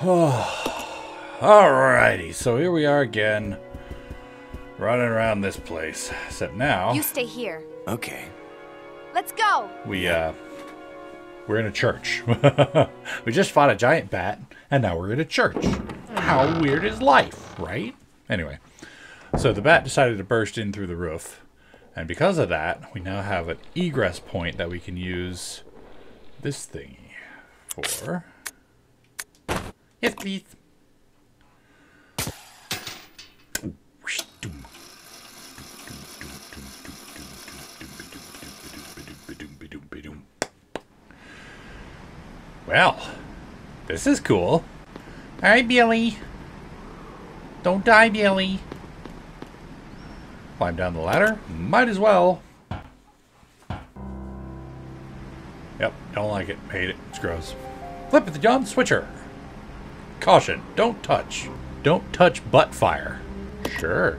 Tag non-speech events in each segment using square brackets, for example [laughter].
[sighs] Alrighty, so here we are again, running around this place. Except now, You stay here. Okay. Let's go. we, uh, we're in a church. [laughs] we just fought a giant bat, and now we're in a church. How weird is life, right? Anyway, so the bat decided to burst in through the roof, and because of that, we now have an egress point that we can use this thingy for. Yes, please. Well, this is cool. Alright, Billy. Don't die, Billy. Climb down the ladder? Might as well. Yep, don't like it. Hate it. It's gross. Flip it, the John Switcher. Caution, don't touch. Don't touch butt fire. Sure.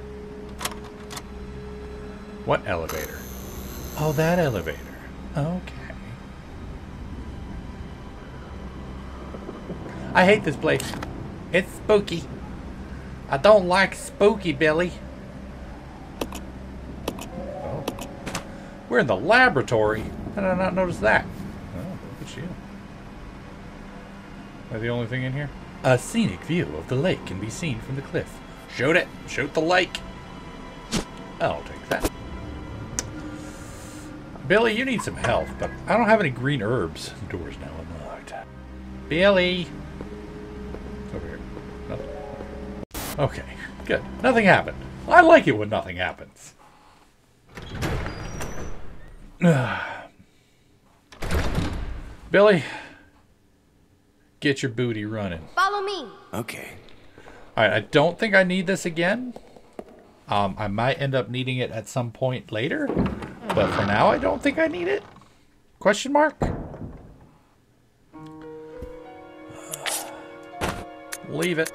What elevator? Oh, that elevator. Okay. I hate this place. It's spooky. I don't like spooky, Billy. Oh. We're in the laboratory. How did I not notice that? Oh, look at you. Am I the only thing in here? A scenic view of the lake can be seen from the cliff. Shoot it! Shoot the lake! I'll take that. Billy, you need some health, but I don't have any green herbs. The door's now unlocked. Billy! Over here. Nothing. Okay, good. Nothing happened. I like it when nothing happens. [sighs] Billy, get your booty running. Follow me. Okay. Alright, I don't think I need this again. Um, I might end up needing it at some point later. But for now, I don't think I need it. Question mark? Leave it.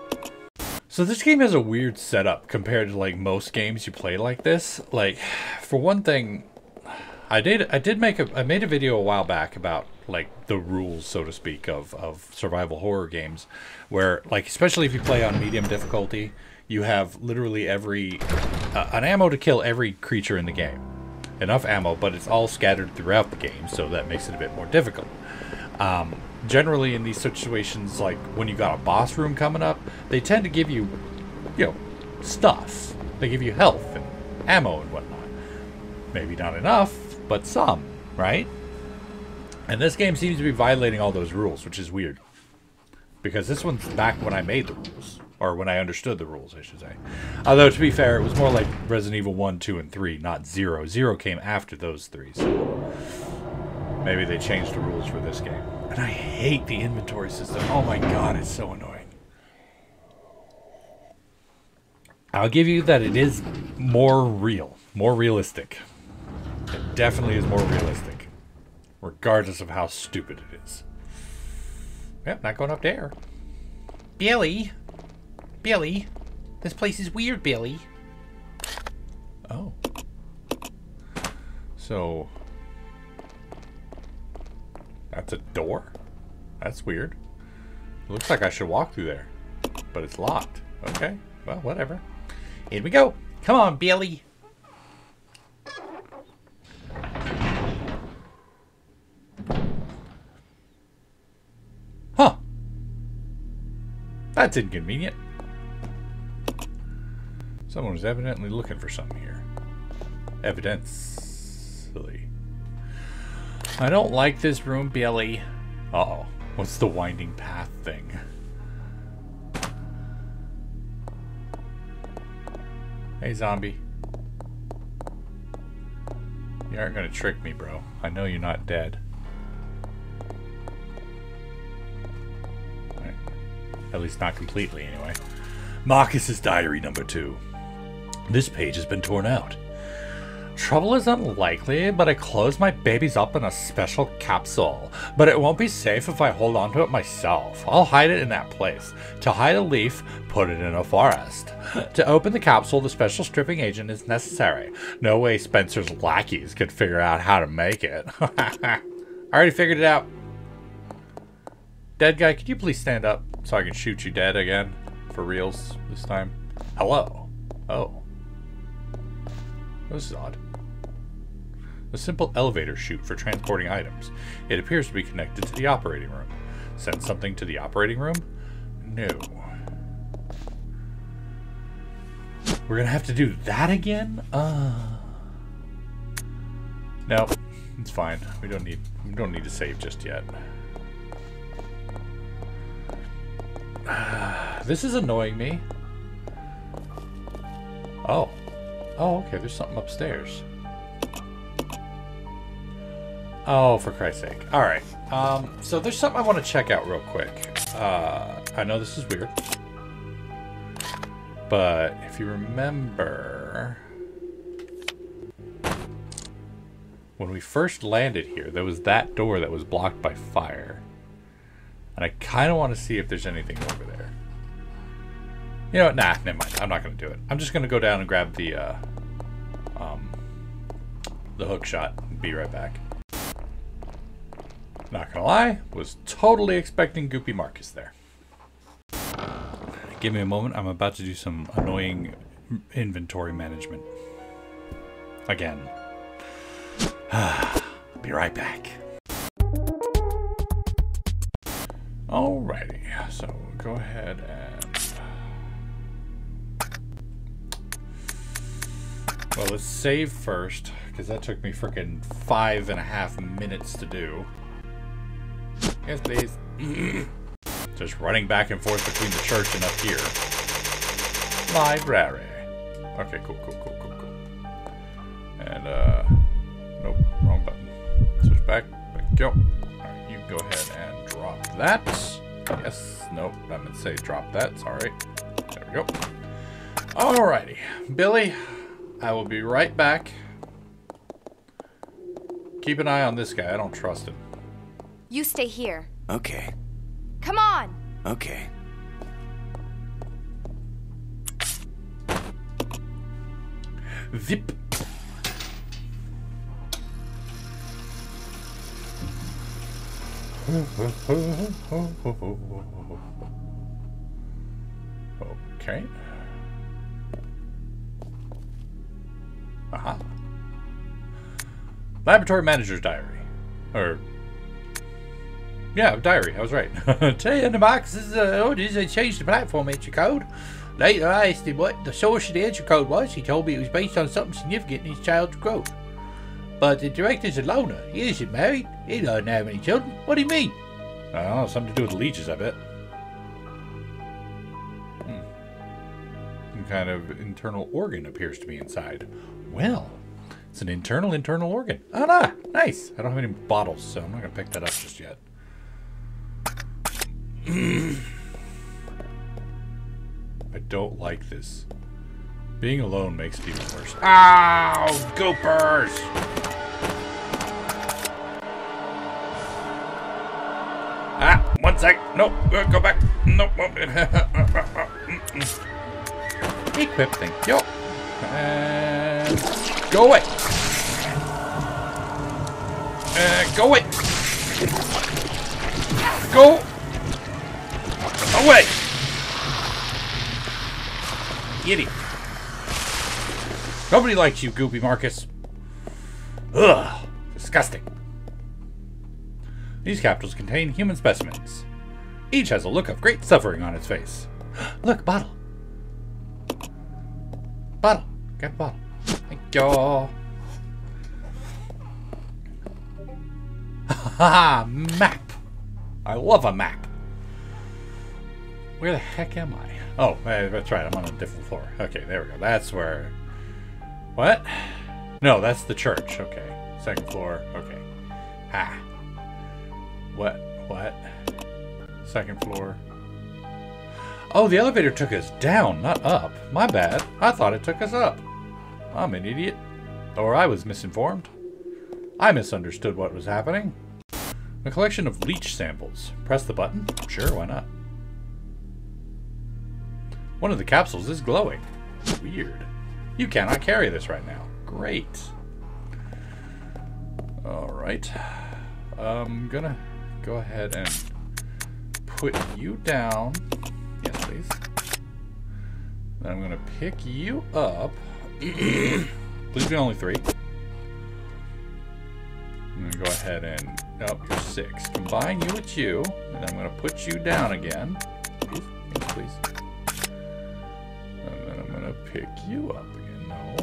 So this game has a weird setup compared to like most games you play like this. Like, [sighs] for one thing, I did I did make a I made a video a while back about like the rules, so to speak, of of survival horror games, where like especially if you play on medium difficulty, you have literally every uh, an ammo to kill every creature in the game, enough ammo, but it's all scattered throughout the game, so that makes it a bit more difficult. Um, generally, in these situations, like when you got a boss room coming up, they tend to give you, you know, stuff. They give you health and ammo and whatnot. Maybe not enough, but some, right? And this game seems to be violating all those rules, which is weird. Because this one's back when I made the rules. Or when I understood the rules, I should say. Although, to be fair, it was more like Resident Evil 1, 2, and 3, not 0. 0 came after those three, so... Maybe they changed the rules for this game. And I hate the inventory system. Oh my god, it's so annoying. I'll give you that it is more real, more realistic. It definitely is more realistic, regardless of how stupid it is. Yep, not going up there. Billy, Billy, this place is weird, Billy. Oh, so that's a door. That's weird. Looks like I should walk through there, but it's locked. Okay, well, whatever. In we go. Come on, Billy. Huh. That's inconvenient. Someone was evidently looking for something here. Evidently. I don't like this room, Billy. Uh-oh. What's the winding path thing? Hey, zombie. You aren't gonna trick me, bro. I know you're not dead. At least not completely, anyway. Marcus's diary number two. This page has been torn out. Trouble is unlikely, but I close my babies up in a special capsule. But it won't be safe if I hold on to it myself. I'll hide it in that place. To hide a leaf, put it in a forest. [laughs] To open the capsule, the special stripping agent is necessary. No way Spencer's lackeys could figure out how to make it. [laughs] I already figured it out. Dead guy, could you please stand up so I can shoot you dead again? For reals this time? Hello. Oh. This is odd. A simple elevator chute for transporting items. It appears to be connected to the operating room. Send something to the operating room? No. We're gonna have to do that again? Uh. Nope. It's fine. We don't need we don't need to save just yet. [sighs] this is annoying me. Oh. Oh, okay, there's something upstairs. Oh, for Christ's sake. Alright. Um, so there's something I want to check out real quick. Uh, I know this is weird. But if you remember... When we first landed here, there was that door that was blocked by fire. And I kind of want to see if there's anything over there. You know what? Nah, never mind. I'm not going to do it. I'm just going to go down and grab the, uh, um, the hook shot and be right back. Not gonna lie, was totally expecting Goopy Marcus there. Give me a moment, I'm about to do some annoying inventory management. Again. [sighs] Be right back. Alrighty, so go ahead and... Well, let's save first, because that took me freaking five and a half minutes to do. Yes, please. [clears throat] Just running back and forth between the church and up here. Library. Okay, cool, cool, cool, cool, cool. And, uh, nope, wrong button. Switch back. You. Alright, you go ahead and drop that. Yes, nope, I meant to say drop that. Sorry. There we go. Alrighty. Billy, I will be right back. Keep an eye on this guy. I don't trust him. You stay here. Okay. Come on! Okay. Zip. Okay. Aha. Laboratory manager's diary. Or yeah, diary. I was right. [laughs] Today in the box's uh, orders, they changed the platform entry code. Later, I asked him what the source of the entry code was. He told me it was based on something significant in his child's growth. But the director's a loner. He isn't married. He doesn't have any children. What do you mean? I don't know. Something to do with the leeches, I bet. Hmm. Some kind of internal organ appears to be inside. Well, it's an internal internal organ. Ah, nah, nice. I don't have any bottles, so I'm not going to pick that up just yet. [clears throat] I don't like this. Being alone makes it even worse. Ow! Goopers! One sec. Nope, uh, go back. Nope. [laughs] Uh, uh, uh, Equip, thank you. And go away. Uh, go away. Go Away! Idiot. Nobody likes you, Goopy Marcus. Ugh. Disgusting. These capsules contain human specimens. Each has a look of great suffering on its face. [gasps] Look, bottle. Bottle. Get bottle. Thank you. Ha [laughs] map. I love a map. Where the heck am I? Oh, that's right. I'm on a different floor. Okay, there we go. That's where... What? No, that's the church. Okay. Second floor. Okay. Ha. What? What? Second floor. Oh, the elevator took us down, not up. My bad. I thought it took us up. I'm an idiot. Or I was misinformed. I misunderstood what was happening. A collection of leech samples. Press the button? Sure, why not? One of the capsules is glowing. Weird. You cannot carry this right now. Great. Alright. I'm gonna go ahead and put you down. Yes, please. Then I'm gonna pick you up. [clears throat] please be only three. I'm gonna go ahead and oh, you're six. Combine you with you, and I'm gonna put you down again. Please, yes, please. And then I'm gonna pick you up again. No,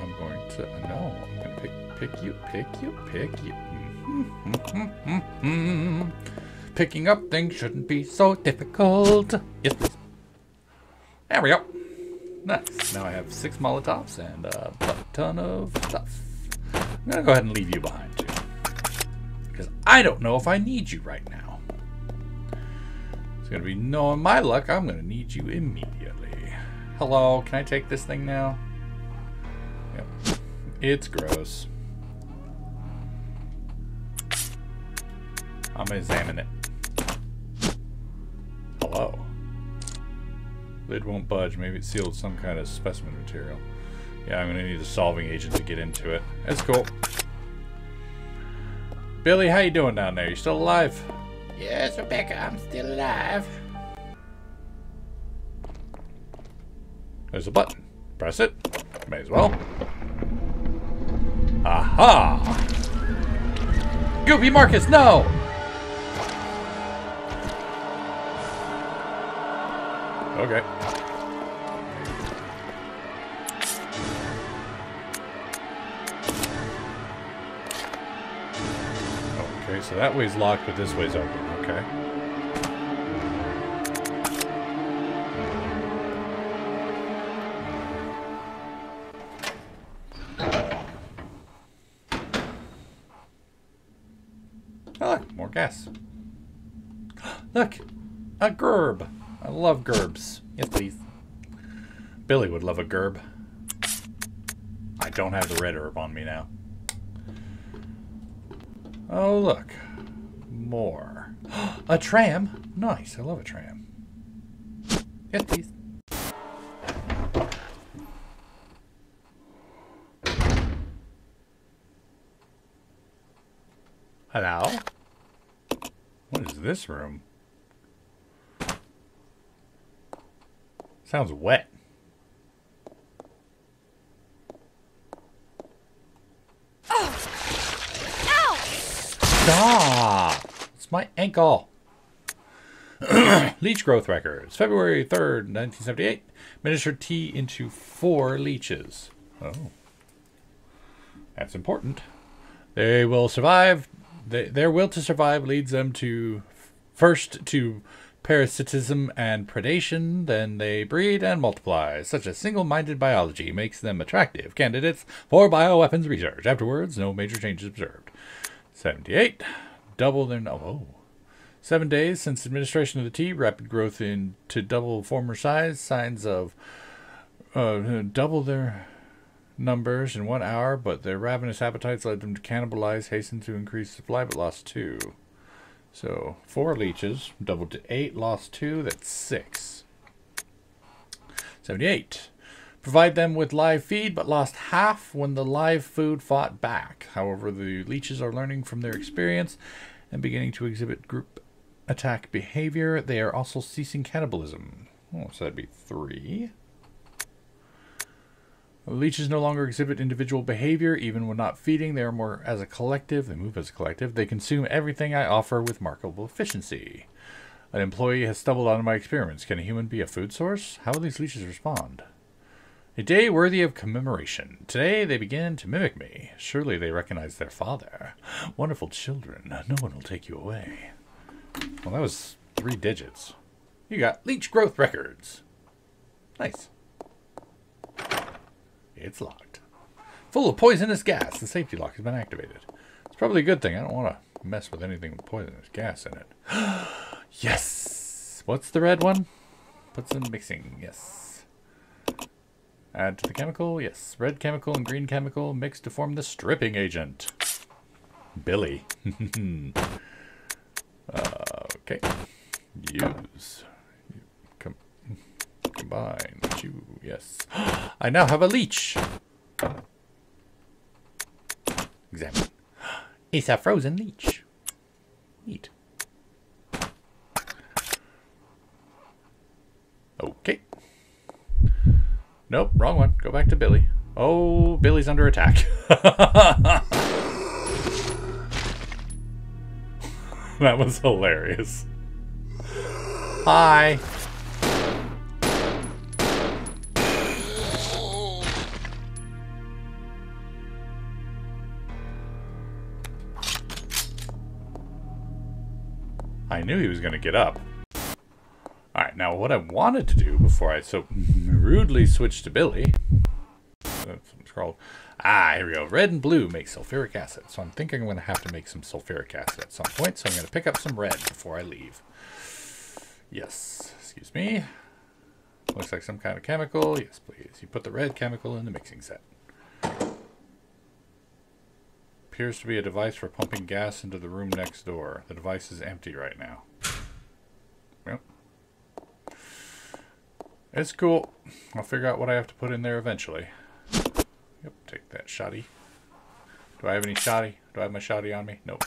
I'm going to no. I'm gonna pick pick you, pick you, pick you. Mm-hmm, mm-hmm, mm-hmm. Picking up things shouldn't be so difficult. Yes, please. There we go. Nice. Now I have six Molotovs and a ton of stuff. I'm gonna go ahead and leave you behind too. Because I don't know if I need you right now. It's gonna be knowing my luck, I'm gonna need you immediately. Hello, can I take this thing now? Yep. It's gross. I'm gonna examine it. Lid won't budge. Maybe it's sealed with some kind of specimen material. Yeah, I'm gonna need a solving agent to get into it. That's cool. Billy, how you doing down there? You still alive? Yes, Rebecca, I'm still alive. There's a button. Press it. May as well. Aha! Goopy Marcus, no! Okay. Okay, so that way's locked, but this way's open. Okay. Look, more gas. [gasps] Look, a gerb. Love gerbs. Yes, please. Billy would love a gerb. I don't have the red herb on me now. Oh, look. More. [gasps] a tram? Nice. I love a tram. Yes, please. Hello? What is this room? Sounds wet. Oh. Ow! Stop! It's my ankle. [clears throat] Leech growth records. February 3rd, 1978. Miniature T into four leeches. Oh. That's important. They will survive. They, their will to survive leads them to first to parasitism and predation, then they breed and multiply. Such a single minded biology makes them attractive candidates for bioweapons research. Afterwards, no major changes observed. 78. Double their. Oh. Seven days since administration of the T, rapid growth into double former size, signs of uh, double their numbers in one hour, but their ravenous appetites led them to cannibalize, hasten to increase supply, but lost two. So four leeches, doubled to eight, lost two, that's six. 78. Provide them with live feed, but lost half when the live food fought back. However, the leeches are learning from their experience and beginning to exhibit group attack behavior. They are also ceasing cannibalism. Oh, so that'd be three. Leeches no longer exhibit individual behavior, even when not feeding. They are more as a collective. They move as a collective. They consume everything I offer with remarkable efficiency. An employee has stumbled onto my experiments. Can a human be a food source? How will these leeches respond? A day worthy of commemoration. Today they begin to mimic me. Surely they recognize their father. Wonderful children. No one will take you away. Well, that was three digits. You got leech growth records. Nice. It's locked. Full of poisonous gas. The safety lock has been activated. It's probably a good thing. I don't want to mess with anything with poisonous gas in it. [gasps] yes! What's the red one? Put some mixing. Yes. Add to the chemical. Yes. Red chemical and green chemical mixed to form the stripping agent. Billy. uh, [laughs] okay. Use. Com- You. Yes. [gasps] I now have a leech. Examine. It's a frozen leech. Neat. Okay. Nope, wrong one. Go back to Billy. Oh, Billy's under attack. [laughs] that was hilarious. Hi. I knew he was going to get up. Alright, now what I wanted to do before I so rudely switched to Billy. Scroll. Ah, here we go. Red and blue make sulfuric acid. So I'm thinking I'm going to have to make some sulfuric acid at some point. So I'm going to pick up some red before I leave. Yes, excuse me. Looks like some kind of chemical. Yes, please. You put the red chemical in the mixing set. Appears to be a device for pumping gas into the room next door. The device is empty right now. Yep. It's cool. I'll figure out what I have to put in there eventually. Yep, take that shoddy. Do I have any shoddy? Do I have my shoddy on me? Nope.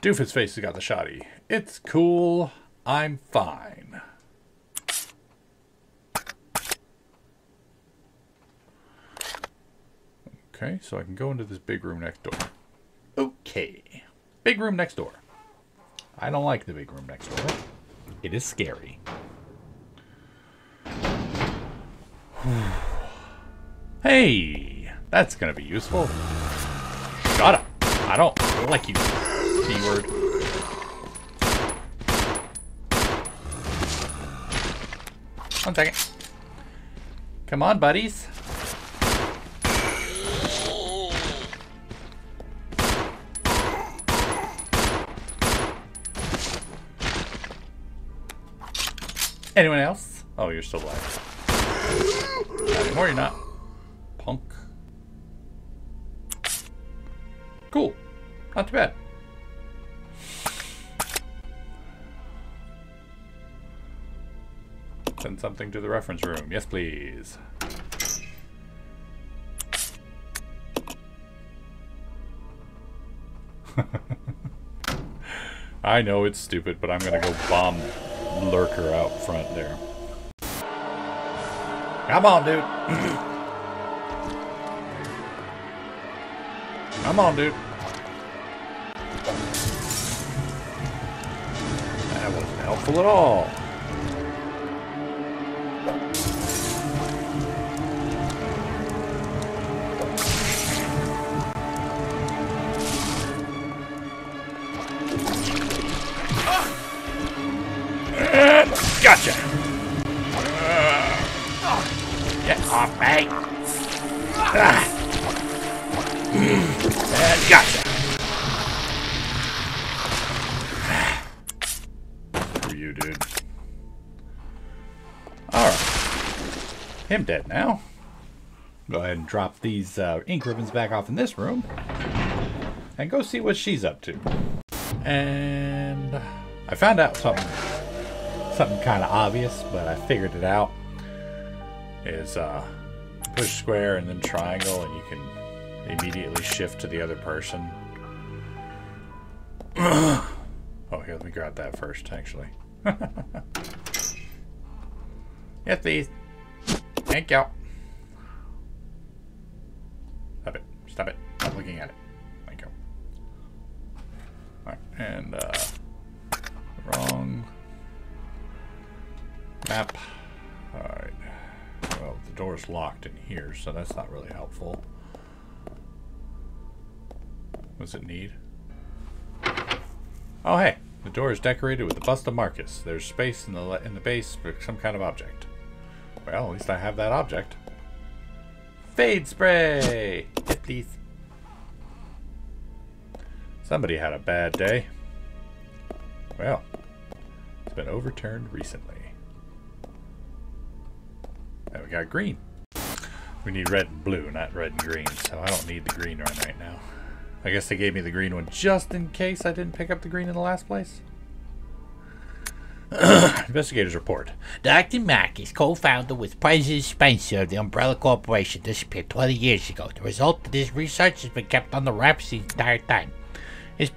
Doofus face has got the shoddy. It's cool. I'm fine. Okay, so I can go into this big room next door. Okay. Big room next door. I don't like the big room next door. It is scary. [sighs] hey, that's gonna be useful. Shut up. I don't like you, P-word. One second. Come on, buddies. Anyone else? Oh, you're still alive. Not anymore, you're not. Punk. Cool. Not too bad. Send something to the reference room. Yes, please. [laughs] I know it's stupid, but I'm gonna go bomb lurker out front there. Come on, dude. Come on, dude. That wasn't helpful at all. Dead now. Go ahead and drop these uh, ink ribbons back off in this room. And go see what she's up to. And I found out something something kind of obvious, but I figured it out. Is uh, push square and then triangle, and you can immediately shift to the other person. [clears throat] oh, here, let me grab that first, actually. [laughs] yes, please. Thank you. Stop it. Stop it. Stop looking at it. Thank you. Alright, and, uh, wrong map. Alright. Well, the door's locked in here, so that's not really helpful. What's it need? Oh, hey. The door is decorated with the bust of Marcus. There's space in the in the base for some kind of object. Well, at least I have that object. Fade spray! Please. Somebody had a bad day. Well, it's been overturned recently. And we got green. We need red and blue, not red and green, so I don't need the green one right now. I guess they gave me the green one just in case I didn't pick up the green in the last place. Investigators report. Dr. Marcus, co-founder with President Spencer of the Umbrella Corporation, disappeared 20 years ago. The result of this research has been kept on the wraps the entire time. His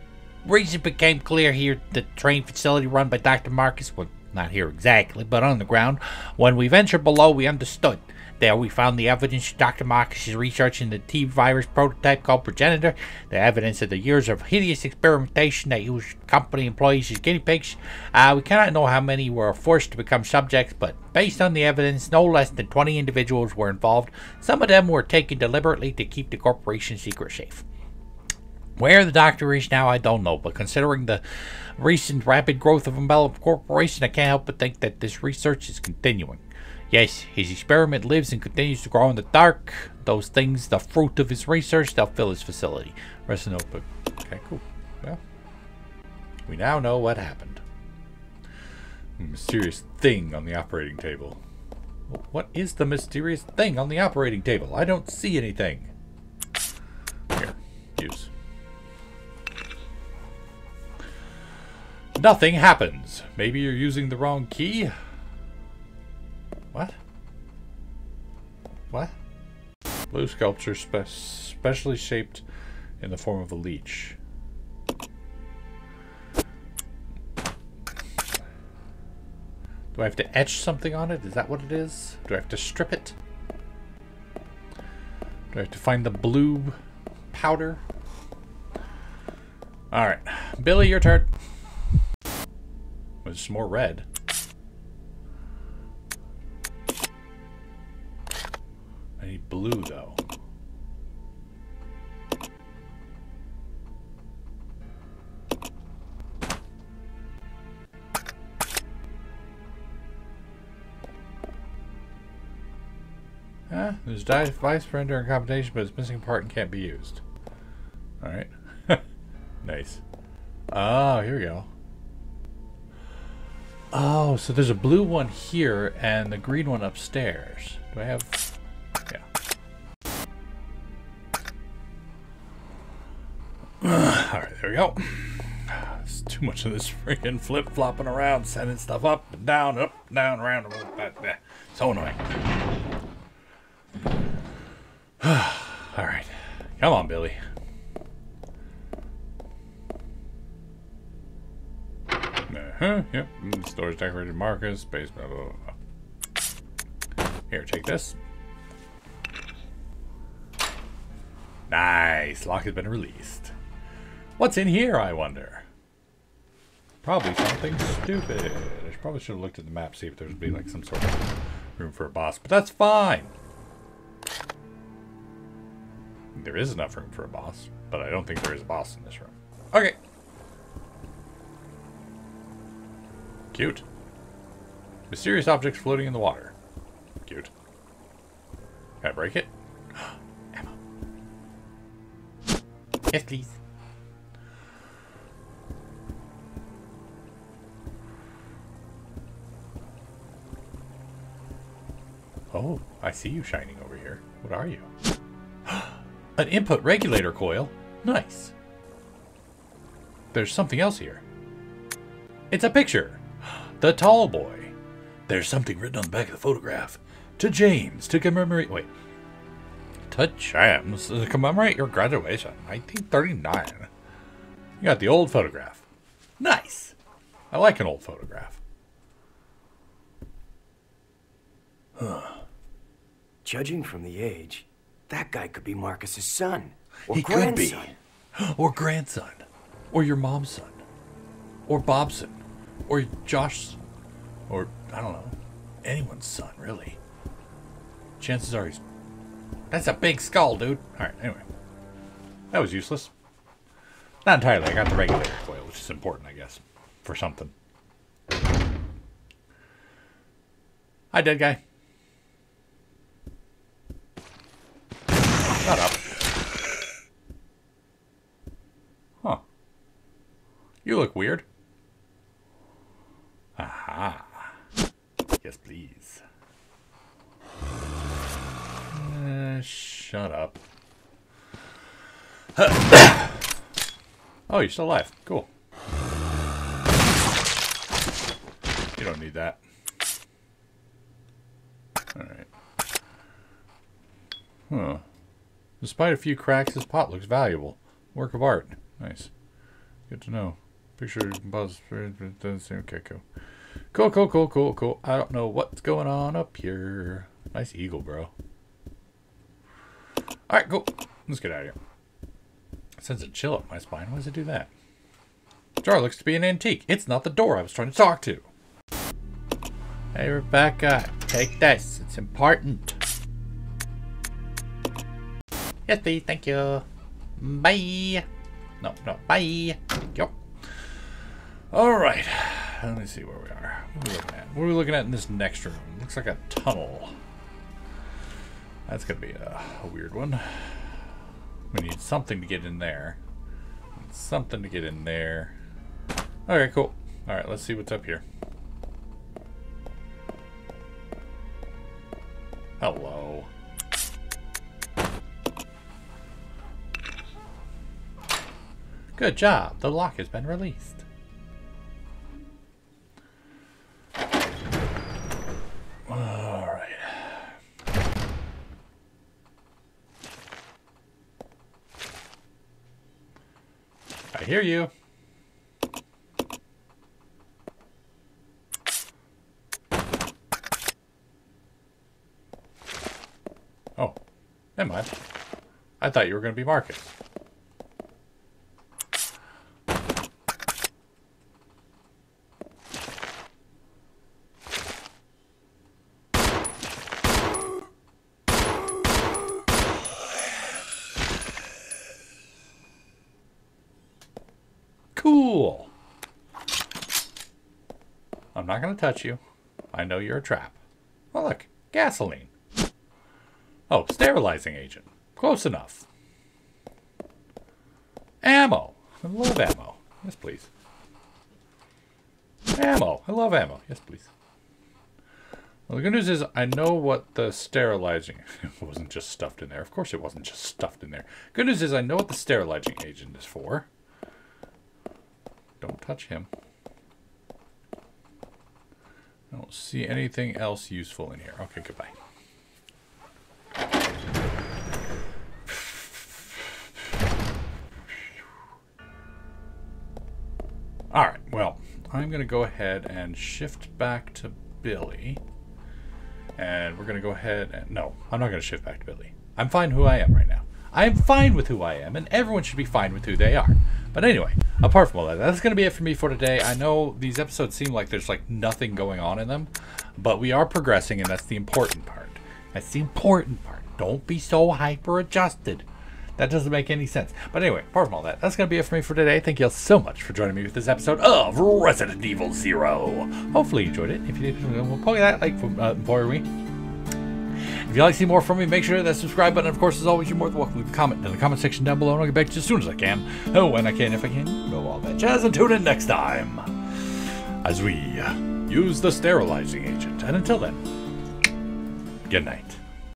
reason became clear here. The train facility run by Dr. Marcus was not here exactly, but on the ground. When we ventured below, we understood. There we found the evidence of Dr. Marcus's research in the T virus prototype called Progenitor, the evidence of the years of hideous experimentation that used company employees as guinea pigs. Uh, we cannot know how many were forced to become subjects, but based on the evidence, no less than 20 individuals were involved. Some of them were taken deliberately to keep the corporation secret safe. Where the doctor is now, I don't know, but considering the recent rapid growth of Umbrella Corporation, I can't help but think that this research is continuing. Yes, his experiment lives and continues to grow in the dark. Those things, the fruit of his research, they'll fill his facility. Rest in notebook. Okay, cool. Well, we now know what happened. A mysterious thing on the operating table. What is the mysterious thing on the operating table? I don't see anything. Here, use. Nothing happens. Maybe you're using the wrong key? What? What? Blue sculpture spe- specially shaped in the form of a leech. Do I have to etch something on it? Is that what it is? Do I have to strip it? Do I have to find the blue powder? Alright. Billy, your turn. There's more red. Blue, though. Huh? There's device render in combination, but it's missing part and can't be used. Alright. [laughs] nice. Oh, here we go. Oh, so there's a blue one here and the green one upstairs. Do I have... [sighs] Alright, there we go. It's too much of this freaking flip-flopping around, sending stuff up and down, up, down, around. So annoying. [sighs] Alright. Come on, Billy. Uh-huh, yep. Mm, Storage decorated markers, space, blah, blah, blah. Here, take this. Nice. Lock has been released. What's in here, I wonder? Probably something stupid. I probably should have looked at the map, to see if there's be like some sort of room for a boss, but that's fine. There is enough room for a boss, but I don't think there is a boss in this room. Okay. Cute. Mysterious objects floating in the water. Cute. Can I break it? [gasps] Ammo. Yes, please. Oh, I see you shining over here. What are you? [gasps] An input regulator coil? Nice. There's something else here. It's a picture. [gasps] The tall boy. There's something written on the back of the photograph. To James, to commemorate. Wait. To James, to commemorate your graduation, 1939. You got the old photograph. Nice. I like an old photograph. Judging from the age, that guy could be Marcus's son or He could be. grandson. [gasps] Or grandson. Or your mom's son. Or Bob's son. Or Josh's. Or, I don't know. Anyone's son, really. Chances are he's. That's a big skull, dude. Alright, anyway. That was useless. Not entirely. I got the regulator coil, which is important, I guess. For something. Hi, dead guy. Shut up. Huh. You look weird. Aha. Yes, please. Uh, shut up. [coughs] oh, you're still alive. Cool. You don't need that. Alright. Huh. Despite a few cracks, this pot looks valuable. Work of art. Nice. Good to know. Picture composed. Okay, cool. Cool, cool, cool, cool, cool. I don't know what's going on up here. Nice eagle, bro. All right, cool. Let's get out of here. Sends a chill up my spine. Why does it do that? Jar looks to be an antique. It's not the door I was trying to talk to. Hey, Rebecca, take this. It's important. Yes, please. Thank you. Bye. No, no. Bye. Yep. All right. Let me see where we are. What are we looking at? What are we looking at in this next room? Looks like a tunnel. That's gonna be a, a weird one. We need something to get in there. Something to get in there. Okay, cool. All right, let's see what's up here. Hello. Good job. The lock has been released. All right. I hear you. Oh, never mind. I thought you were going to be Marcus. Cool. I'm not going to touch you. I know you're a trap. Oh, look. Gasoline. Oh, sterilizing agent. Close enough. Ammo. I love ammo. Yes, please. Ammo. I love ammo. Yes, please. Well, the good news is I know what the sterilizing... [laughs] it wasn't just stuffed in there. Of course it wasn't just stuffed in there. Good news is I know what the sterilizing agent is for. Don't touch him. I don't see anything else useful in here. Okay, goodbye. Alright, well, I'm going to go ahead and shift back to Billy. And we're going to go ahead and... No, I'm not going to shift back to Billy. I'm fine who I am right now. I'm fine with who I am, and everyone should be fine with who they are. But anyway, apart from all that, that's going to be it for me for today. I know these episodes seem like there's like nothing going on in them, but we are progressing, and that's the important part. That's the important part. Don't be so hyper adjusted. That doesn't make any sense. But anyway, apart from all that, that's going to be it for me for today. Thank you all so much for joining me with this episode of Resident Evil Zero. Hopefully you enjoyed it. If you did, we'll probably that like for, uh, for me. If you'd like to see more from me, make sure that subscribe button. Of course, as always, you're more than welcome to leave a comment in the comment section down below, and I'll get back to you as soon as I can. Oh, when I can, if I can. You know all that jazz. And tune in next time as we uh, use the sterilizing agent. And until then, good night.